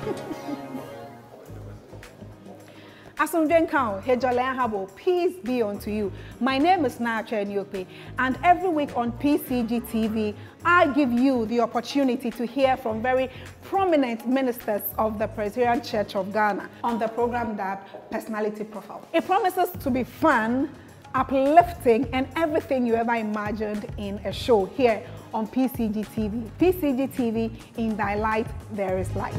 Asunvenkan, Hejolayan Habo, peace be unto you. My name is Nacha Eniope, and every week on PCG TV, I give you the opportunity to hear from very prominent ministers of the Presbyterian Church of Ghana on the program that Personality Profile. It promises to be fun, uplifting, and everything you ever imagined in a show here on PCG TV. PCG TV, in thy light there is light.